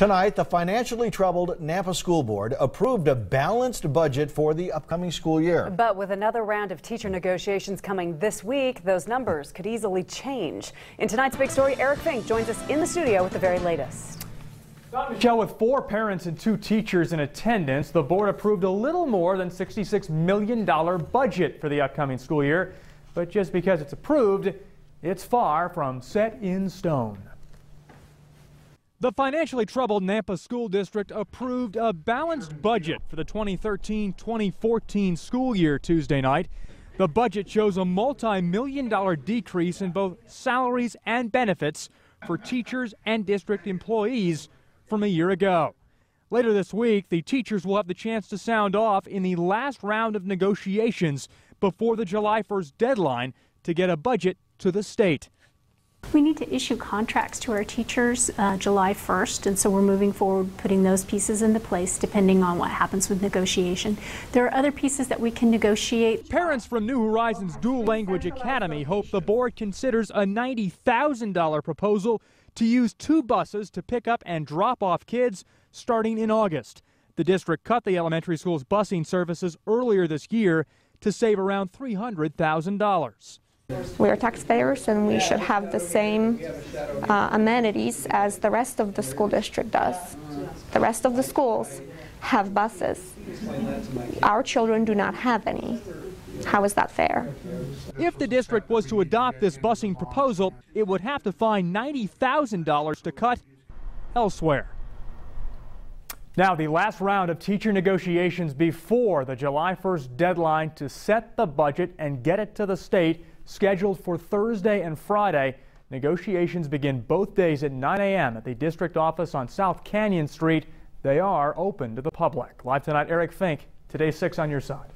Tonight, the financially troubled Nampa School Board approved a balanced budget for the upcoming school year. But with another round of teacher negotiations coming this week, those numbers could easily change. In tonight's big story, Eric Fink joins us in the studio with the very latest. Michelle, with four parents and two teachers in attendance, the board approved a little more than $66 million budget for the upcoming school year. But just because it's approved, it's far from set in stone. The financially troubled Nampa School District approved a balanced budget for the 2013-2014 school year Tuesday night. The budget shows a multi-million dollar decrease in both salaries and benefits for teachers and district employees from a year ago. Later this week, the teachers will have the chance to sound off in the last round of negotiations before the July 1st deadline to get a budget to the state. We need to issue contracts to our teachers uh, July 1st, and so we're moving forward putting those pieces into place depending on what happens with negotiation. There are other pieces that we can negotiate. Parents from New Horizons Dual Language Academy hope the board considers a $90,000 proposal to use two buses to pick up and drop off kids starting in August. The district cut the elementary school's busing services earlier this year to save around $300,000. We are taxpayers and we should have the same uh, amenities as the rest of the school district does. The rest of the schools have buses. Our children do not have any. How is that fair? If the district was to adopt this busing proposal, it would have to find $90,000 to cut elsewhere. Now, the last round of teacher negotiations before the July 1st deadline to set the budget and get it to the state scheduled for Thursday and Friday. Negotiations begin both days at 9 a.m. at the district office on South Canyon Street. They are open to the public. Live tonight, Eric Fink, Today 6 on your side.